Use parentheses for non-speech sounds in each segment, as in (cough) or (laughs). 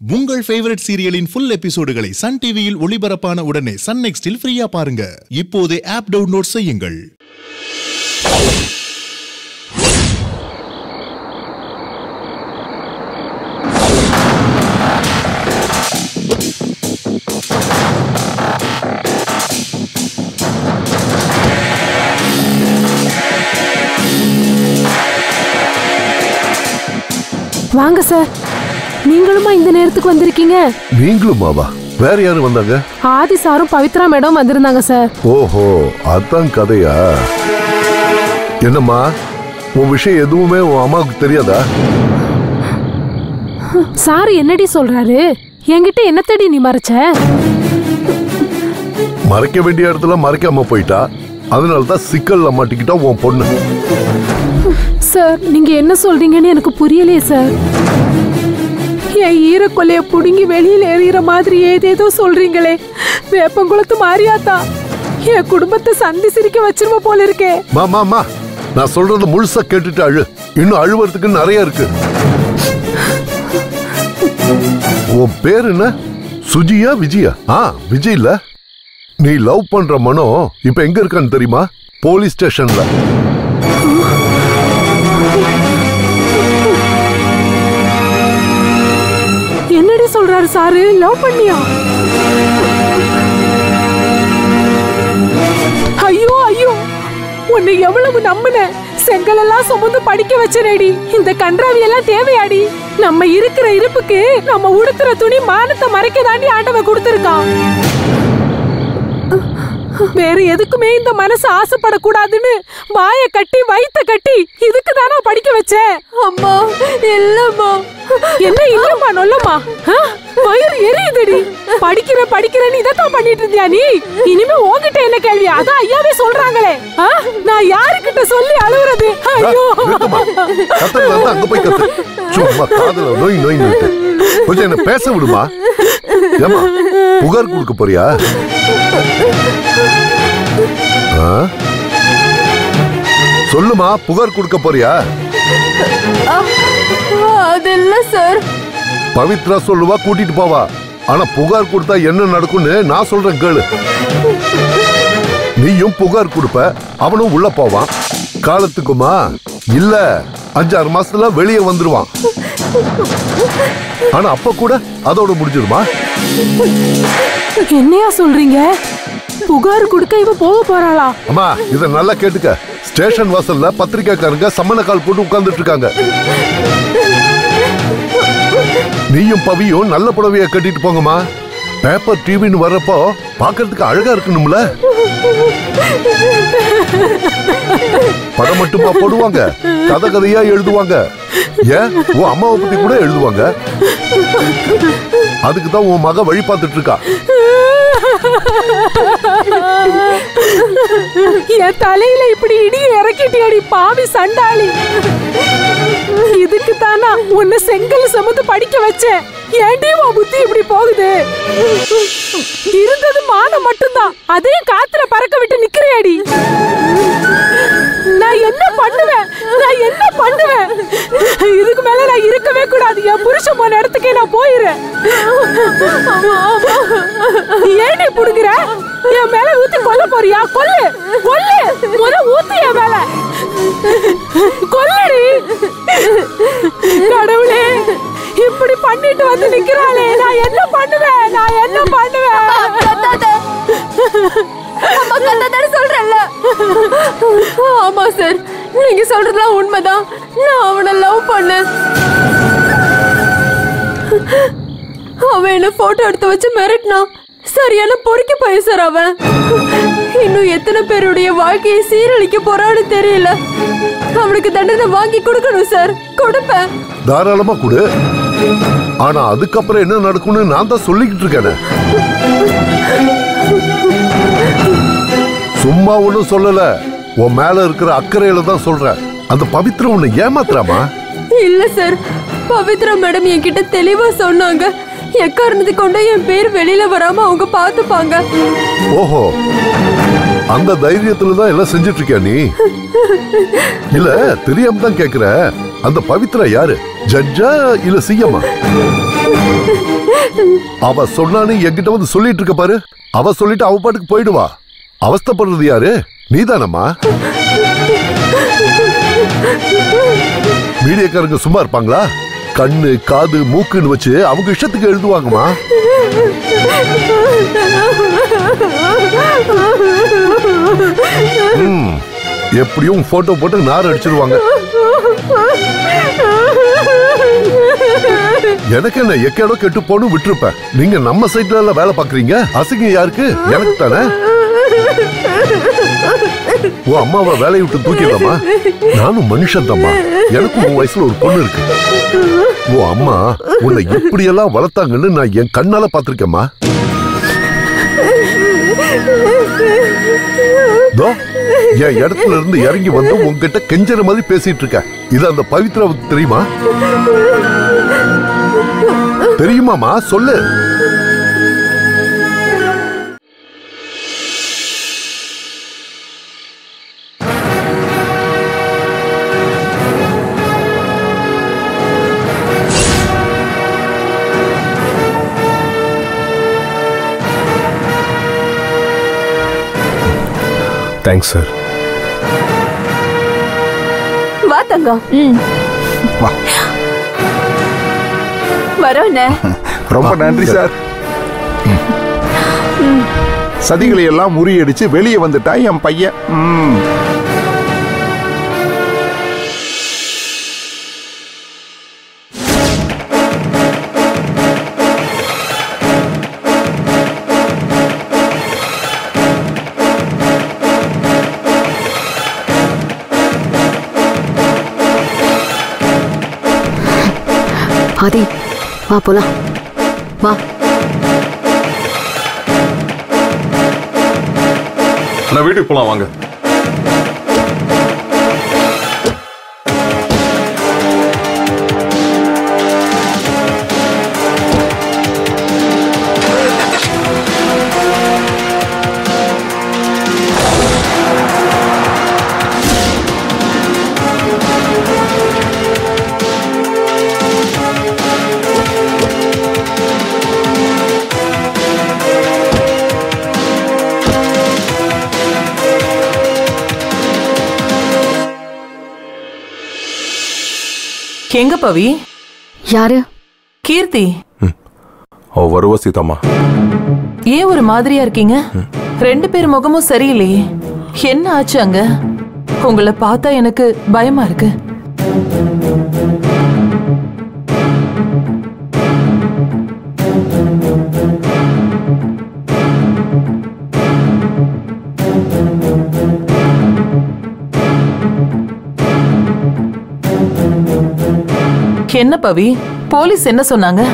உங்கள் ஃபேவரட் சீரியலின் ஃபுல் எபிசோடுகளை சன் டிவியில் ஒளிபரப்பான உடனே சன் நெக்ஸ்டில் ஃப்ரீயா பாருங்க. இப்போதே ஆப் டவுன்லோட் செய்யுங்கள். வாங்க சார் நீங்களுமா இந்த நேரத்துக்கு வந்திருக்கீங்க? நீங்களுமாவா வேற யாரு வந்தாங்க? ஆதி சாரும் பவித்ரா மேடம் வந்திருந்தாங்க சார். ஓஹோ அதான் கதையா? என்னம்மா உன் விஷயம் எதுவுமே உன் அம்மாவுக்கு தெரியாதா? சார் என்னடி சொல்றாரு? என்கிட்ட என்ன தேடி நீ மறைச்ச? மறைக்க வேண்டிய இடத்துல மறைக்காம போயிட்டா? அதனால தான் சிக்கல்ல மாட்டிக்கிட்டா உன் பொண்ணு. சார் நீங்க என்ன சொல்றீங்கன்னு எனக்கு புரியலையே சார். என் ஈரக்கொல்லைய புடுங்கி வெளியில எறிகிற மாதிரி ஏதேதோ சொல்றீங்களே. வேப்பங்குளத்து மாறியாத்தா என் குடும்பத்தை சந்தி சிரிக்க வச்சிருவ போல இருக்கே. மாமா நான் சொல்றது முழுசா கேட்டுட்டு அழு. இன்னும் அழுவறதுக்கு நிறைய இருக்கு. உன் பேர் என்ன? சுஜியா விஜயா? ஆ விஜய் இல்ல நீ லவ் பண்ற மனோ இப்ப எங்க இருக்கான்னு தெரியுமா? போலீஸ் ஸ்டேஷன்ல. என்னடி சொல்றாரு சாரு? லவ் பண்ணியா? ஐயோ ஐயோ. உன்னை எவ்வளவு நம்பின? செங்கல் எல்லாம் சுமந்து படிக்க வச்சனேடி இந்த கன்றாவி எல்லாம் தேவையாடி. நம்ம இருக்கிற இருப்புக்கு நம்ம உடுத்துற துணி மானத்தை மறைக்க தாண்டி ஆண்டவ கொடுத்துருக்கான். வேற எதுக்குமே இந்த மனசு ஆசைப்படக்கூடாதுன்னு வாய கட்டி வயித்த கட்டி இதுக்கு தானா படிக்க வச்சேன் அம்மா இல்லம்மா. என்ன இல்லம்மா நொல்லம்மா? வயிறு எரியுதுடி. படிக்கிற படிக்கிறேன்னு இதைத்தான் பண்ணிட்டு இருந்தியா நீ? இனிமே உன்கிட்ட என்ன கேள்வி? அதான் ஐயாவே சொல்றாங்களே? நான் யாருக்கிட்ட சொல்லி அழுவுறது? ஐயோ. அங்க போய் கத்து. சும்மா காதுல நோய் நோய் கொஞ்சம் என்ன பேச விடுமா? புகார் கொடுக்க போறியா? சொல்லுமா புகார் கொடுக்க போறியா? அது இல்ல சார். பவித்ரா சொல்லுவா கூட்டிட்டு போவா. ஆனா புகார் கொடுத்தா என்ன நடக்கும்னு நான் சொல்றேன் கேளு. நீயும் புகார் கொடுப்ப அவனும் உள்ள போவான். காலத்துக்குமா? இல்ல அஞ்சாறு மாசத்துல வெளியே வந்துருவான். ஆனா அப்ப கூட அதோட முடிஞ்சிருமா? என்னையா சொல்றீங்க? புகார் கொடுக்க இவ போக போறாளா? அம்மா இத நல்லா கேட்டுக்க. ஸ்டேஷன் வாசல்ல பத்திரிக்கைக்காரங்க சம்மன கால் போட்டு உட்கார்ந்துட்டு இருக்காங்க. நீயும் பவியும் நல்ல புடவைய கட்டிட்டு போங்கம்மா. பேப்பர் டிவின்னு வர்றப்போ பாக்குறதுக்கு அழகா இருக்கணும்ல. படம் மட்டுமா போடுவாங்க? கதை கதையா எழுதுவாங்க. ஏன்? உன் அம்மாவை பத்தி கூட எழுதுவாங்க. அதுக்கு தான் உன் மக வழி பார்த்துட்டு இருக்கா. என் தலையில இப்படி இடி இறக்கிட்டியாடி பாவி சண்டாளி. இதுக்கு தானா உன்னை செங்கல் சமந்து படிக்க வச்சேன். ஏன்டி உன் புத்தி இப்படி போகுது? இருந்தது மானம் மட்டும்தான். அதையும் காத்துல பறக்க விட்டு நிக்கிறியாடி? நான் என்ன பண்ணுவேன்? நான் என்ன பண்ணுவேன்? இதுக்கு மேல நான் இருக்கவே கூடாது. என் புருஷன் போன இடத்துக்கே நான் போயிடுறேன். ஏன்டி புடுங்குற? என் மேல ஊத்தி கொல்ல போறியா? கொல்லு. கொல்லு. முத ஊத்து என் மேல. கொல்லடி. கடவுளே இப்படி பண்ணிட்டு வந்து நிக்கிறாளே. நான் என்ன பண்ணுவேன்? நான் என்ன பண்ணுவேன்? ஆமா சார் நீங்க சொல்றதுலாம் உண்மைதான். நான் அவனை லவ் பண்ணேன். அவன் என்ன போட்டோ எடுத்து வச்சு மிரட்டினான். சரியான பொறுக்கி போய் சார் அவன். இன்னும் எத்தனை பேருடைய வாழ்க்கையை சீரழிக்க போறான்னு தெரியல. அவனுக்கு தண்டனை வாங்கி கொடுக்கணும் சார் கொடுப்பேன். தாராளமா கொடு. ஆனா அதுக்கப்புறம் என்ன நடக்கும்னு நான் தான் சொல்லிக்கிட்டு இருக்கேன். சும்மா ஒன்றும் சொல்லலை. உன் மேல இருக்கிற அக்கறையில தான் சொல்றேன். அந்த பவித்ரம் உன்னை ஏமாத்துறாமா? இல்ல சார் பவித்ரா மேடம் என்கிட்ட தெளிவா சொன்னாங்க. எக்காரணத்தை கொண்டு என் பேர் வெளியில வராம அவங்க பாத்துப்பாங்க ஓஹோ. அந்த தைரியத்துல தான் எல்லாம் செஞ்சுட்டு இருக்கியா நீ? இல்ல தெரியாம தான் கேக்குற. அந்த பவித்ரா யாரு? ஜட்ஜா இல்ல சிஎம்மா? அவ சொன்னான்னு என்கிட்ட வந்து சொல்லிட்டு இருக்க பாரு. அவ சொல்லிட்டு அவ பாட்டுக்கு போயிடுவா. அவஸ்தைப்படுறது யாரு? நீதானம்மா? மீடியக்காரங்க சும்மா இருப்பாங்களா? கண்ணு காது மூக்குன்னு வச்சு அவங்க இஷ்டத்துக்கு எழுதுவாங்கம்மா. ம், எப்படியும் போட்டோ போட்டு நார் அடிச்சிருவாங்க. எனக்கு என்ன எக்கேடோ கெட்டு போன்னு விட்டுருப்பேன் நீங்க நம்ம சைட்ல வேலை பாக்குறீங்க அசிங்க யாருக்கு? எனக்கு தானே? உன் அம்மாவை வேலையை விட்டு தூக்கிடலாமா? நானும் மனுஷன் தாம்மா எனக்கும் உன் வயசுல ஒரு பொண்ணு இருக்கு. உன் அம்மா உன்னை இப்படி எல்லாம் வளர்த்தாங்கன்னு நான் என் கண்ணால பாத்திருக்கேம்மா தோ, என் இடத்துல இருந்து இறங்கி வந்து உங்ககிட்ட கெஞ்சற மாதிரி பேசிட்டு இருக்க. இது அந்த பவித்ராவுக்கு தெரியுமா? தெரியுமாமா சொல்லு. Thanks sir. வா தங்கம். வா. வரோண்ணே. ரொம்ப நன்றி சார். சதிகளை எல்லாம் முறியடிச்சு வெளியே வந்துட்டான் என் பையன். ம். ஆதி வா போலாம். வா. நான் வீட்டுக்கு போலாம் வாங்க. எங்க பவி. யாரு? கீர்த்தி. அவ வருவ சீதாம்மா. ஏன் ஒரு மாதிரியா இருக்கீங்க? ரெண்டு பேர் முகமும் சரியில்லையே. என்ன ஆச்சு அங்க? உங்களை பார்த்தா எனக்கு பயமா இருக்கு. என்ன பவி? போலீஸ் என்ன சொன்னாங்க?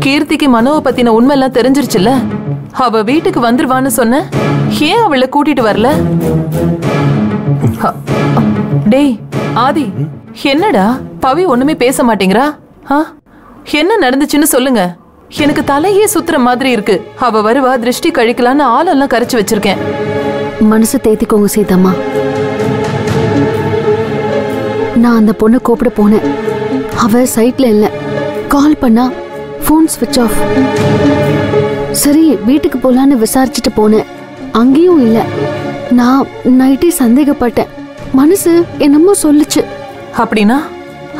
கீர்த்திக்கு மனோவை பத்தின உண்மை எல்லாம் தெரிஞ்சிருச்சுல்ல? அவ வீட்டுக்கு வந்துருவான்னு சொன்ன? ஏன் அவளை கூட்டிட்டு வரல? டேய் ஆதி என்னடா? பவி ஒண்ணுமே பேச மாட்டேங்கிறா? ஆ? என்ன நடந்துச்சுன்னு சொல்லுங்க. எனக்கு தலையே சுத்துற மாதிரி இருக்கு. அவ வருவா திருஷ்டி கழிக்கலான்னு ஆளெல்லாம் கரைச்சு வச்சிருக்கேன். மனசு தேத்திக்கோங்க சீதாம்மா. நான் அந்த பொண்ணை கூப்பிட போனேன். அவ சைட்ல இல்ல. கால் பண்ணா ஃபோன் ஸ்விட்ச் ஆஃப் சரி வீட்டுக்கு போலான்னு விசாரிச்சுட்டு போனேன். அங்கேயும் இல்ல. நான் நைட்டே சந்தேகப்பட்டேன். மனசு என்னமோ சொல்லுச்சு. அப்படின்னா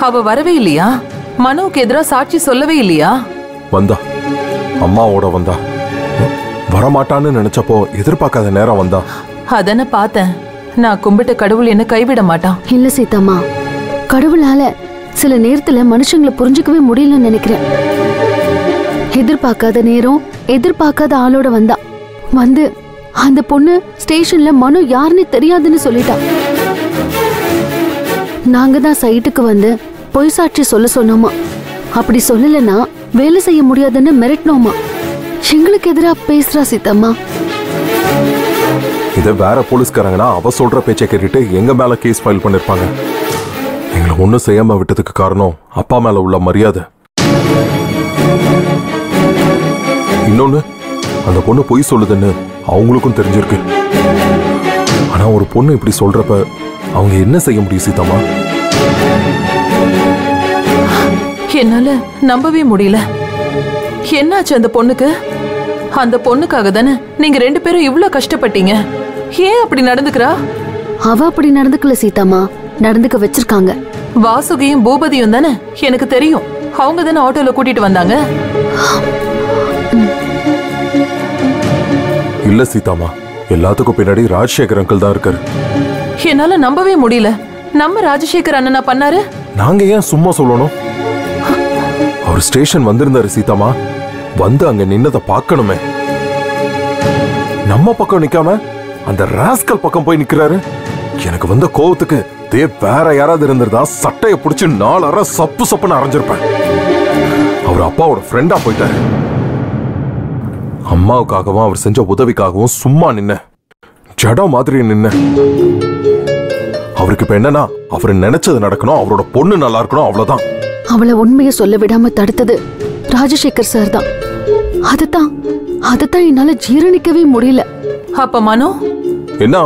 அவ வரவே இல்லையா? மனோவுக்கு எதிரா சாட்சி சொல்லவே இல்லையா? வந்தா. அம்மாவோட வந்தா. வரமாட்டான்னு நினைச்சப்போ எதிர்பார்க்காத நேரம் வந்தா. அதானே பார்த்தேன். நான் கும்பிட்ட கடவுள் என்ன கைவிட மாட்டான். இல்ல சீதாம்மா. கடவுளால சில நேரத்துல மனுஷங்களை புரிஞ்சுக்கவே முடியலன்னு நினைக்கிறேன். எதிர்பார்க்காத நேரம் எதிர்பார்க்காத ஆளோட வந்தா. வந்து அந்த பொண்ணு ஸ்டேஷன்ல மனு யாருன்னு தெரியாதுன்னு சொல்லிட்டா. நாங்க தான் சைட்டுக்கு வந்து பொய் சாட்சி சொல்ல சொன்னோமா? அப்படி சொல்லலைன்னா வேலை செய்ய முடியாதுன்னு மிரட்டினோமா? எங்களுக்கு எதிரா பேசுறா சித்தம்மா. இதை வேற போலீஸ்காரங்கன்னா அவ சொல்ற பேச்சை கேட்டுட்டு எங்க மேல கேஸ் ஃபைல் பண்ணிருப்பாங்க? ஒண்ணும் செய்யாம விட்டதுக்கு காரணம் அப்பா மேல உள்ள மரியாதை. இன்னொன்னு அந்த பொண்ணு பொய் சொல்லுதுன்னு அவங்களுக்கும் தெரிஞ்சிருக்கு. ஆனா ஒரு பொண்ணு இப்படி சொல்றப்ப அவங்க என்ன செய்ய முடியும் சீதாமா? என்னால நம்பவே முடியல. என்னாச்சு அந்த பொண்ணுக்கு? அந்த பொண்ணுக்காக தானே நீங்க ரெண்டு பேரும் இவ்ளோ கஷ்டப்பட்டீங்க. ஏன் அப்படி நடந்துக்கிறா? அவ அப்படி நடந்துக்கல சீதாமா. நடந்துக்க வச்சிருக்காங்க. வாசுகியும் பூபதியும் தானே? எனக்கு தெரியும். அவங்க தானே ஆட்டோல கூட்டிட்டு வந்தாங்க? இல்ல சீதாமா. எல்லாத்துக்கும் பின்னாடி ராஜசேகர் அங்கிள் தான் இருக்காரு. என்னால நம்பவே முடியல. நம்ம ராஜசேகர் அண்ணனா பண்ணாரு? நாங்க ஏன் சும்மா சொல்லணும்? அவர் ஸ்டேஷன் வந்திருந்தாரு சீதாமா. வந்து அங்க நின்னதை பார்க்கணுமே. நம்ம பக்கம் நிக்காம அந்த ராஸ்கல் பக்கம் போய் நிக்கிறாரு. எனக்கு வந்த கோவத்துக்கு தே வேற யாராவது இருந்திருந்தா சட்டைய பிடிச்சு நாலு அரை சப்பு சப்புன்னு அரைஞ்சிருப்பேன். அவர் அப்பாவோட ஃப்ரெண்டா போயிட்டாரு. அம்மாவுக்காகவும் அவர் செஞ்ச உதவிக்காகவும் சும்மா நின்ன ஜடம் மாதிரி நின்ன அவருக்கு இப்ப என்னன்னா அவர் நினைச்சது நடக்கணும் அவரோட பொண்ணு நல்லா இருக்கணும் அவ்வளவுதான். அவளை உண்மையை சொல்ல விடாம தடுத்தது ராஜசேகர் சார் தான். அதுதான் அதுதான் என்னால ஜீரணிக்கவே முடியல. அப்ப மனோ? என்ன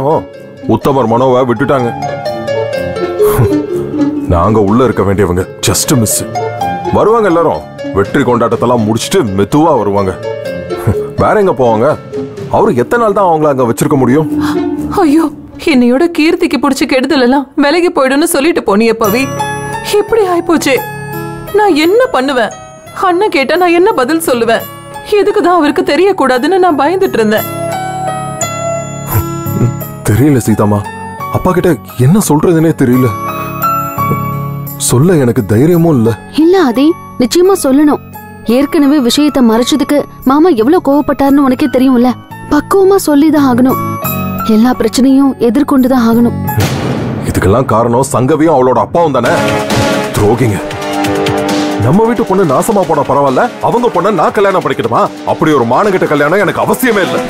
உத்தமர் மனோவை விட்டுட்டாங்க. நாங்க உள்ள இருக்க வேண்டியவங்க. ஜஸ்ட் மிஸ் வருவாங்க எல்லாரும். வெற்றி கொண்டாட்டத்தெல்லாம் முடிச்சிட்டு மெதுவா வருவாங்க. வேற எங்க போவாங்க? அவரு எத்தனை நாள் தான் அவங்கள அங்க வச்சிருக்க முடியும்? ஐயோ என்னையோட கீர்த்திக்கு பிடிச்ச கெடுதல் எல்லாம் விலகி போயிடும்னு சொல்லிட்டு போனியே பவி. இப்படி ஆயிப்போச்சே. நான் என்ன பண்ணுவேன்? அண்ணன் கேட்டா நான் என்ன பதில் சொல்லுவேன்? எதுக்குதான் அவருக்கு தெரியக்கூடாதுன்னு நான் பயந்துட்டு இருந்தேன். தெரியல சீதாமா. அப்பா கிட்ட என்ன சொல்றதுனே தெரியல. சொல்ல எனக்கு தைரியமும் இல்ல. இல்ல ஆதி நிச்சயமா சொல்லணும். ஏற்கனவே விஷயத்த மறைச்சதுக்கு மாமா எவ்வளவு கோவப்பட்டாருன்னு உனக்கே தெரியும்ல? பக்குவமா சொல்லிதான் ஆகணும். எல்லா பிரச்சனையும் எதிர்கொண்டுதான் ஆகணும். இதுக்கெல்லாம் காரணம் சங்கவியும் அவளோட அப்பாவும் தானே? துரோகிங்க. நம்ம வீட்டு பொண்ணு நாசமா போன பரவாயில்ல அவங்க பொண்ண நான் கல்யாணம் பண்ணிக்கணுமா அப்படி ஒரு மானகிட்ட கல்யாணம் எனக்கு அவசியமே இல்லை.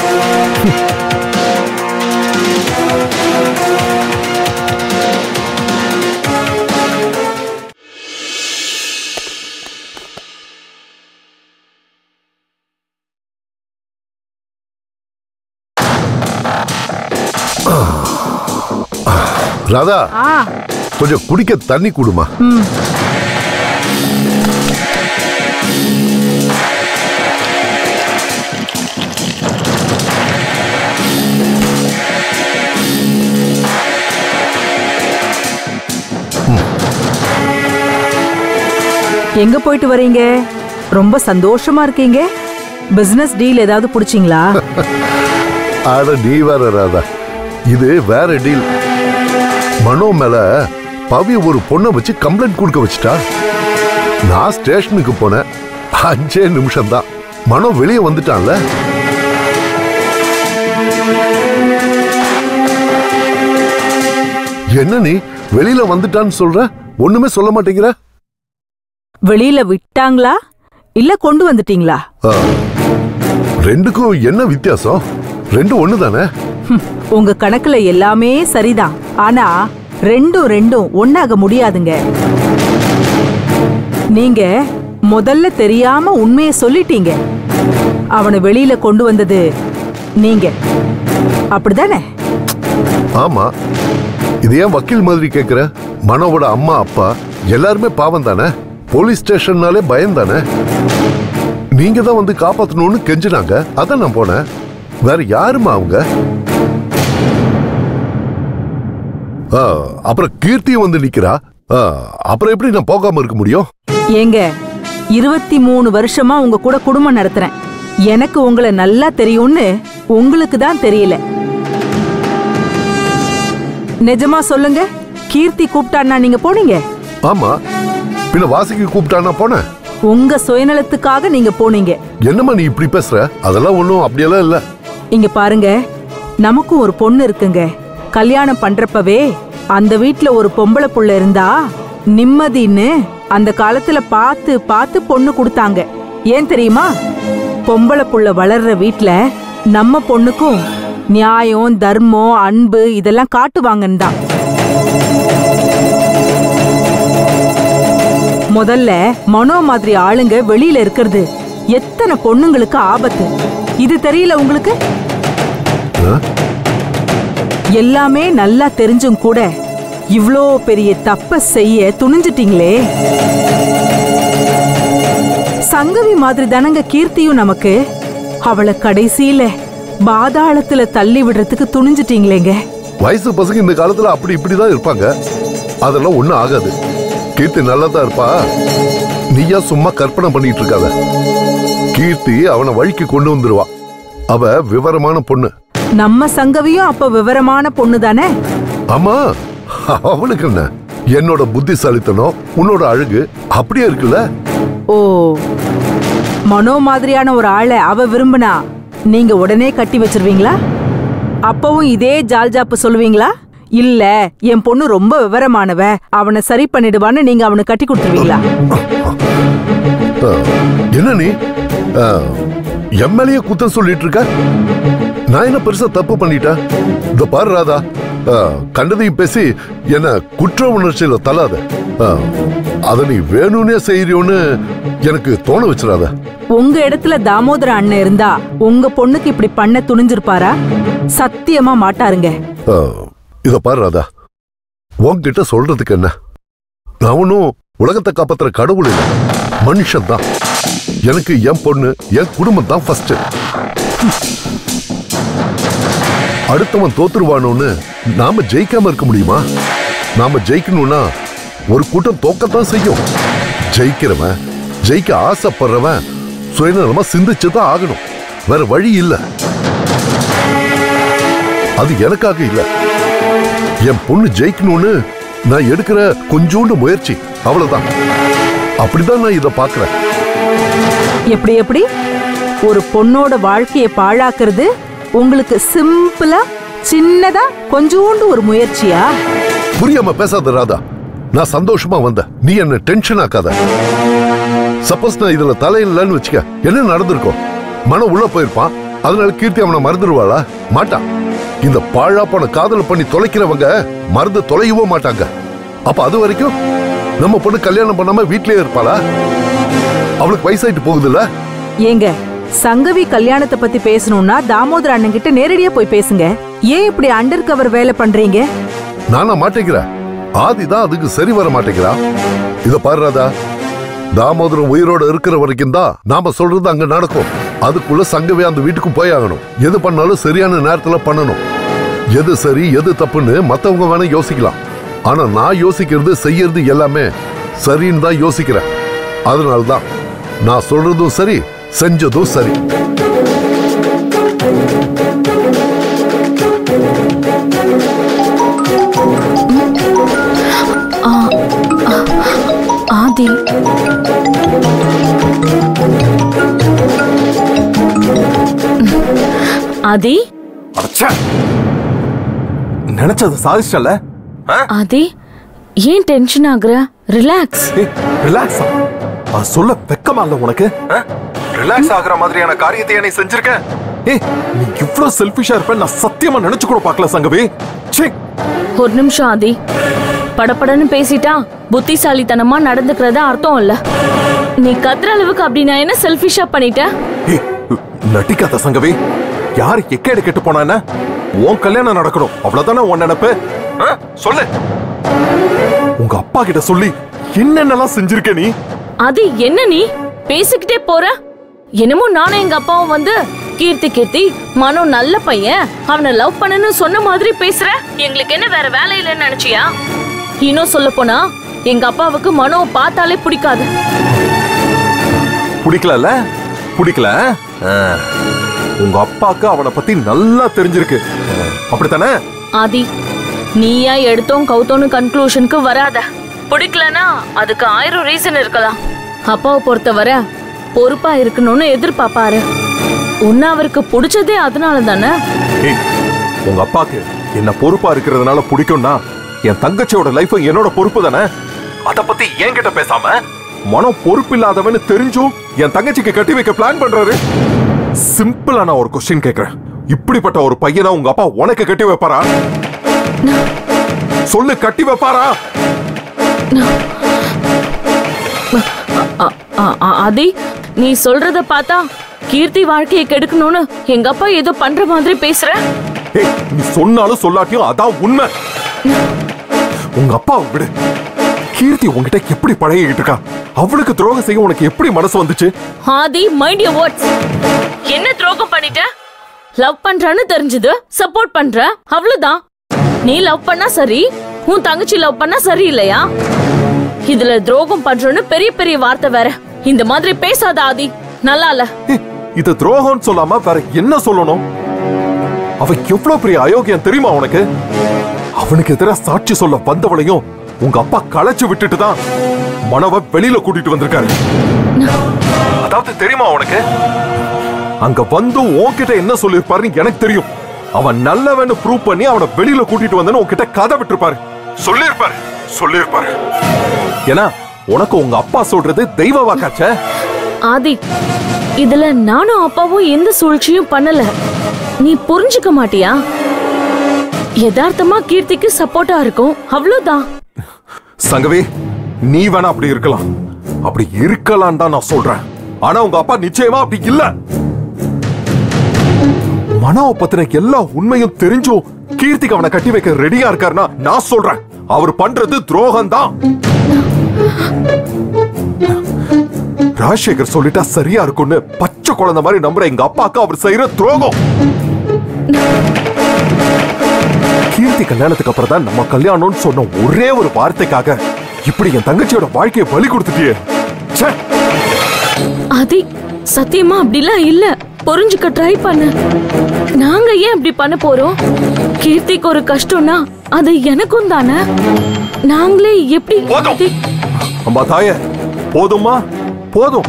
ராதா கொஞ்சம் குடிக்க தண்ணி குடுமா. எங்க போயிட்டு வரீங்க? ரொம்ப சந்தோஷமா இருக்கீங்க. பிசினஸ் டீல் ஏதாவது புடிச்சிங்களா? (laughs) ஆட நீ வேற ராதா. இது வேற டீல் மனோ மேல பவி ஒரு பொண்ணை வச்சு கம்ப்ளைண்ட் கொடுக்க வச்சுட்டா? நான் ஸ்டேஷனுக்கு போனேன். அஞ்சே நிமிஷம் தான் மனோ வெளியே வந்துட்டான்ல? என்ன நீ வெளியில வந்துட்டான்னு சொல்ற? ஒண்ணுமே சொல்ல மாட்டேங்கிற? வெளியில விட்டாங்களா? இல்ல கொண்டு வந்துட்டீங்களா? ரெண்டுக்கும் என்ன வித்தியாசம்? ரெண்டும் ஒண்ணு தானே (laughs) உங்க கணக்குல எல்லாமே சரிதான். ஆனா ரெண்டும் ரெண்டும் ஒன்னாக முடியாதுங்க. நீங்க முதல்ல தெரியாம உண்மைய சொல்லிட்டீங்க. அவனை வெளியில கொண்டு வந்தது நீங்க. அப்படிதானே? ஆமா. இது ஏன் வக்கீல் மாதிரி கேக்குற? மனோவோட அம்மா அப்பா எல்லாருமே பாவம் தானே? போலீஸ் ஸ்டேஷன்னாலே பயம் தானே? நீங்க தான் வந்து காப்பாத்தணும்னு கெஞ்சினாங்க. அதான் நான் போனேன். வேற யாருமா அவங்க? அப்புறம் கீர்த்தியும் வந்து நிக்கிறா? அப்புறம் எப்படி நான் போகாம இருக்க முடியும்? ஏங்க இருபத்தி மூணு வருஷமா உங்க கூட குடும்பம் நடத்துறேன். எனக்கு உங்களை நல்லா தெரியும்னு உங்களுக்கு தான் தெரியல. நிஜமா சொல்லுங்க கீர்த்தி கூப்பிட்டான்னா நீங்க போனீங்க? ஆமா பின்ன வாசிக்கு கூப்பிட்டானா போனேன் உங்க சுயநலத்துக்காக நீங்க போனீங்க. என்னம்மா நீ இப்படி பேசுற? அதெல்லாம் ஒண்ணும் அப்படியெல்லாம் இல்ல. இங்க பாருங்க நமக்கும் ஒரு பொண்ணு இருக்குங்க. கல்யாணம் பண்றப்பவே அந்த வீட்ல ஒரு பொம்பளை புள்ள இருந்தா நிம்மதின்னு அந்த காலத்துல பார்த்து பார்த்து பொண்ணு கொடுத்தாங்க. ஏன் தெரியுமா? பொம்பளை புள்ள வளர்ற வீட்ல நம்ம பொண்ணுக்கும் நியாயம் தர்மம் அன்பு இதெல்லாம் காட்டுவாங்கன்னு தான். முதல்ல மனோ மாதிரி ஆளுங்க வெளியில இருக்கிறது. எத்தனை பொண்ணுங்களுக்கு ஆபத்து? இது தெரியல உங்களுக்கு? எல்லாமே நல்லா தெரிஞ்சும் கூட இவ்ளோ பெரிய தப்ப செய்ய துணிஞ்சிட்டீங்களே. சங்கவி மாதிரி தானங்க கீர்த்தியும் நமக்கு? அவளை கடைசியில பாதாளத்துல தள்ளி விடுறதுக்கு துணிஞ்சிட்டீங்களேங்க. வயசு பசங்க இந்த காலத்துல அப்படி இப்படிதான் இருப்பாங்க. அதெல்லாம் ஒண்ணும் ஆகாது. கீர்த்தி நல்லா தான் இருப்பா? நீயா சும்மா கற்பனை பண்ணிட்டு இருக்காத. கீர்த்தி அவனை வழிக்கு கொண்டு வந்துருவா. அவ விவரமான பொண்ணு. நம்ம சங்கவியும் அப்ப விவரமான பொண்ணு தானே? ஆமா அவளுக்கு என்ன? என்னோட புத்திசாலித்தனம் உன்னோட அழகு அப்படியே இருக்குல்ல? ஓ மனோ மாதிரியான ஒரு ஆளை அவ விரும்பினா நீங்க உடனே கட்டி வச்சிருவீங்களா? அப்பவும் இதே ஜால்ஜாப்பு சொல்லுவீங்களா? இல்ல என் பொண்ணு ரொம்ப விவரமானவ அவனை சரி பண்ணிடுவான்னு நீங்க அவனுக்கு கட்டி கொடுத்துருவீங்களா? என்ன நீ? எம்எல்ஏ குத்தம் சொல்லிட்டு இருக்க நான் என்ன பெருசா தப்பு பண்ணிட்டேன் இந்த பாரு ராதா. கண்டதையும் பேசி என்ன குற்ற உணர்ச்சியில தள்ளாத. அத நீ வேணும்னே செய்யறியோன்னு எனக்கு தோண வச்சிடாத. உங்க இடத்துல தாமோதர அண்ணன் இருந்தா உங்க பொண்ணுக்கு இப்படி பண்ண துணிஞ்சிருப்பாரா? சத்தியமா மாட்டாருங்க. இத பாரு ராதா. உன்கிட்ட சொல்றதுக்கு என்ன? நான் ஒன்னும் உலகத்தை காப்பாத்துற கடவுள் இல்லை. மனுஷன் தான் எனக்கு என் பொண்ணு என் குடும்பம் தான் ஃபர்ஸ்ட் அடுத்தவன் தோத்துருவானோன்னு நாம ஜெயிக்காம இருக்க முடியுமா? நாம ஜெயிக்கணும்னா ஒரு கூட்டம் தோக்கத்தான் செய்யும். ஜெயிக்கிறவன் ஜெயிக்க ஆசைப்படுறவன் சுயநலமா சிந்திச்சு தான் ஆகணும். வேற வழி இல்லை. அது எனக்காக இல்ல. என் பொண்ணு ஜெயிக்கணும்னு நான் எடுக்கிற கொஞ்சோண்டு முயற்சி அவ்வளவுதான். அப்படிதான் நான் இத பாக்குறேன் எப்படி எப்படி? ஒரு பொண்ணோட வாழ்க்கைய பாழாக்குறது உங்களுக்கு சிம்பிளா சின்னதா கொஞ்சோண்டு ஒரு முயற்சியா? புரியாம பேசாத ராதா. நான் சந்தோஷமா வந்தேன். நீ என்ன டென்ஷன் ஆக்காத. சப்போஸ் நான் இதுல தலையில்லன்னு வச்சுக்க என்ன நடந்திருக்கும் மனம் உள்ள போயிருப்பான். அதனால கீர்த்தி அவனை மறந்துடுவாளா? மாட்டான் இந்த பாழா போன காதல் பண்ணி தொலைக்கிறவங்க மருந்து தொலையவும் மாட்டாங்க. அப்ப அது வரைக்கும் நம்ம பொண்ணு கல்யாணம் பண்ணாம வீட்லயே இருப்பாளா? அவளுக்கு வயசாயிட்டு போகுதுல்ல? ஏங்க சங்கவி கல்யாணத்தை பத்தி பேசணும்னா தாமோதர அண்ணன் கிட்ட நேரடியா போய் பேசுங்க. ஏன் இப்படி அண்டர் கவர் வேலை பண்றீங்க? நானா மாட்டேங்கிறேன் ஆதிதான் அதுக்கு சரி வர மாட்டேங்கிறா. இத பாரு ராதா. தாமோதரம் உயிரோட இருக்கிற வரைக்கும் தான் நாம சொல்றது அங்க நடக்கும். அதுக்குள்ள சங்கவே அந்த வீட்டுக்கு போய் ஆகணும். எது பண்ணாலும் சரியான நேரத்துல பண்ணணும். எது சரி எது தப்புன்னு மத்தவங்க வேணா யோசிக்கலாம். ஆனா நான் யோசிக்கிறது செய்யறது எல்லாமே சரின்னு தான் யோசிக்கிறேன். அதனால்தான் நான் சொல்றதும் சரி செஞ்சதும் சரி. ஆதி. ஆதி. நினைச்சதை சாதிச்சல ஆதி ஏன் டென்ஷன் ஆகுற? ரிலாக்ஸ் ரிலாக்ஸா அது சொல்ல வெக்கமா இல்ல உனக்கு? ரிலாக்ஸ் ஆகுற மாதிரியான காரியத்தை நீ செஞ்சிருக்க? ஏய் நீ இவ்வளவு செல்ஃபிஷா இருப்ப நான் சத்தியமா நினைச்சு கூட பார்க்கல சங்கவி. ச்சே. ஒரு நிமிஷம் ஆதி. படபடன்னு பேசிட்டா புத்திசாலித்தனமா நடந்துக்கிறதா அர்த்தம் இல்ல. நீ கத்துற அளவுக்கு அப்படி நான் என்ன செல்ஃபிஷா பண்ணிட்டேன் நட்டிக்காத சங்கவி. யார் எக்கேடு கெட்டு போனா உன் கல்யாணம் நடக்கணும். அவ்வளவுதானே உன் நினைப்பு? ஆ? சொல்லு. உங்க அப்பா கிட்ட சொல்லி என்னென்னலாம் செஞ்சிருக்க நீ? அது என்ன நீ? பேசிக்கிட்டே போற? என்னமோ நானும் எங்க அப்பாவும் வந்து கீர்த்தி கீர்த்தி மனோ நல்ல பையன். அவனை லவ் பண்ணுன்னு சொன்ன மாதிரி பேசுற? எங்களுக்கு என்ன வேற வேலை இல்லைன்னு நினைச்சியா? இன்னும் சொல்ல போனா எங்க அப்பாவுக்கு மனோவை பார்த்தாலே பிடிக்காது. பிடிக்கலல்ல? பிடிக்கல. உங்க அப்பாக்கு அவனை பத்தி நல்லா தெரிஞ்சிருக்கு. அப்படித்தானே? ஆதி நீயா எடுத்தோம் கவுத்தோன்னு கன்க்ளூஷனுக்கு வராத. பிடிக்கலனா அதுக்கு ஆயிரம் ரீசன் இருக்கலாம். அப்பாவை பொறுத்தவரை பொறுப்பா இருக்கணும்னு எதிர்பார்ப்பாரு உன்ன அவருக்கு பிடிச்சதே அதனால தானே உங்க அப்பாக்கு என்ன பொறுப்பா இருக்கிறதுனால பிடிக்கும்னா என் தங்கச்சியோட லைஃப் என்னோட பொறுப்பு தானே? அத பத்தி என்கிட்ட பேசாம மனம் பொறுப்பு இல்லாதவன்னு தெரிஞ்சும் என் தங்கச்சிக்கு கட்டி வைக்க பிளான் பண்றாரு? சிம்பிளா நான் ஒரு கொஸ்டின் கேக்குறேன். இப்படிப்பட்ட ஒரு பையனை உங்க அப்பா உனக்கு கட்டி வைப்பாரா? சொல்லு கட்டி வைப்பாரா? ஆதி நீ சொல்றத பார்த்தா கீர்த்தி வாழ்க்கையை கெடுக்கணும்னு எங்க அப்பா ஏதோ பண்ற மாதிரி பேசுற? நீ சொன்னாலும் சொல்லாட்டியும் அதான் உண்மை. உங்க அப்பா விடு. கீர்த்தி உன்கிட்ட எப்படி பழகிட்டு இருக்கா? அவளுக்கு துரோகம் செய்ய உனக்கு எப்படி மனசு வந்துச்சு? ஆதி மைண்ட் யூர் வேர்ட்ஸ் என்ன துரோகம் பண்ணிட்ட? லவ் பண்றான்னு தெரிஞ்சது சப்போர்ட் பண்ற. அவ்வளவுதான். நீ லவ் பண்ணா சரி உன் தங்கச்சி லவ் பண்ணா சரி இல்லையா இதுல துரோகம் பண்றோன்னு பெரிய பெரிய வார்த்தை வேற. இந்த மாதிரி பேசாத ஆதி நல்லா இல்ல. இது துரோகம்னு சொல்லாம வேற என்ன சொல்லணும்? அவ எவ்வளவு பெரிய அயோக்கியம் தெரியுமா உனக்கு? அவனுக்கு எதிராக சாட்சி சொல்ல வந்தவளையும் உங்க அப்பா களைச்சு விட்டுட்டு தான் மனவ வெளியில கூட்டிட்டு வந்திருக்காரு. அதாவது தெரியுமா உனக்கு? அங்க வந்து உன்கிட்ட என்ன சொல்லிருப்பாருன்னு எனக்கு தெரியும். அவன் நல்லவன்னு ப்ரூவ் பண்ணி அவனை வெளியில கூட்டிட்டு வந்தேன்னு உன்கிட்ட கதை விட்டுருப்பாரு. சொல்லிருப்பாரு சொல்லிருப்பாரு ஏன்னா உனக்கு உங்க அப்பா சொல்றது தெய்வ வாக்காச்சே? ஆதி இதுல நானும் அப்பாவும் எந்த சூழ்ச்சியும் பண்ணல. நீ புரிஞ்சுக்க மாட்டியா? யதார்த்தமா கீர்த்திக்கு சப்போர்ட்டா இருக்கும் அவ்வளவுதான். சங்கவி நீ வேணா அப்படி இருக்கலாம். அப்படி இருக்கலாம் தான் நான் சொல்றேன். ஆனா உங்க அப்பா நிச்சயமா அப்படி இல்ல. மனோவை பத்தின எல்லா உண்மையும் தெரிஞ்சும் கீர்த்திக்கு அவனை கட்டி வைக்க ரெடியா இருக்காருன்னா நான் சொல்றேன். அவர் பண்றது துரோகம் தான் ராஜசேகர் சொல்லிட்டா சரியா இருக்கும்னு பச்சை குழந்தை மாதிரி நம்புற எங்க அப்பாக்கு அவர் செய்யற துரோகம். கீர்த்தி கல்யாணத்துக்கு அப்புறம் தான் நம்ம கல்யாணம்னு சொன்ன ஒரே ஒரு வார்த்தைக்காக இப்படி என் தங்கச்சியோட வாழ்க்கையை பலி கொடுத்துட்டியே. ச்சே! சத்தியமா அப்படிலாம் இல்ல. புரிஞ்சுக்க ட்ரை பண்ணு. நாங்க ஏன் இப்படி பண்ண போறோம்? கீர்த்திக்கு ஒரு கஷ்டம்னா அது எனக்கும் தானே? நாங்களே எப்படி அம்மா தாயே போதுமா? போதும்.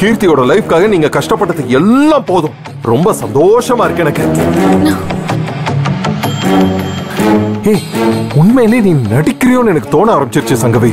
கீர்த்தியோட லைஃப்காக நீங்க கஷ்டப்பட்டது எல்லாம் போதும். ரொம்ப சந்தோஷமா இருக்கு எனக்கு. ஏய் உண்மையிலே நீ நடிக்கிறியோன்னு எனக்கு தோண ஆரம்பிச்சிருச்சு சங்கவி.